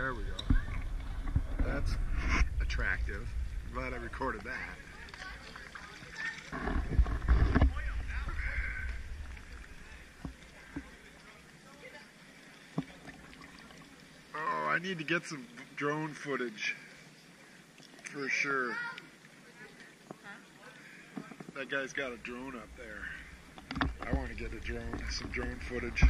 There we go. That's attractive. I'm glad I recorded that. Oh, I need to get some drone footage for sure. That guy's got a drone up there. I want to get a drone, some drone footage.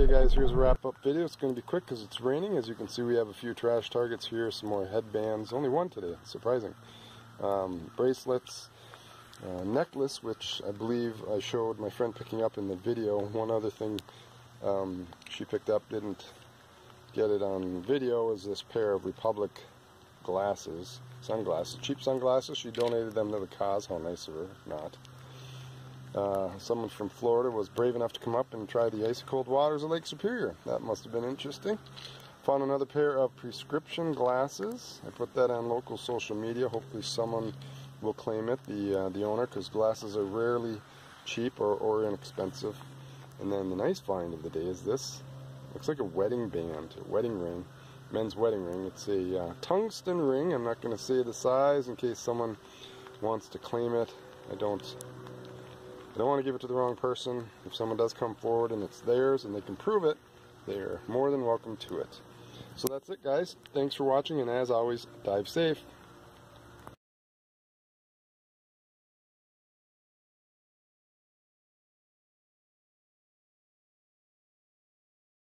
Okay guys, here's a wrap up video. It's going to be quick because it's raining. As you can see we have a few trash targets here, some more headbands. Only one today, surprising. Um, bracelets, uh, necklace, which I believe I showed my friend picking up in the video. One other thing um, she picked up, didn't get it on video, is this pair of Republic glasses, sunglasses, cheap sunglasses. She donated them to the cause. How nice of her, not. Uh, someone from Florida was brave enough to come up and try the icy cold waters of Lake Superior. That must have been interesting. Found another pair of prescription glasses. I put that on local social media. Hopefully someone will claim it, the uh, the owner, because glasses are rarely cheap or, or inexpensive. And then the nice find of the day is this. Looks like a wedding band, a wedding ring, men's wedding ring. It's a uh, tungsten ring. I'm not going to say the size in case someone wants to claim it. I don't I don't want to give it to the wrong person. If someone does come forward and it's theirs and they can prove it, they're more than welcome to it. So that's it, guys. Thanks for watching, and as always, dive safe.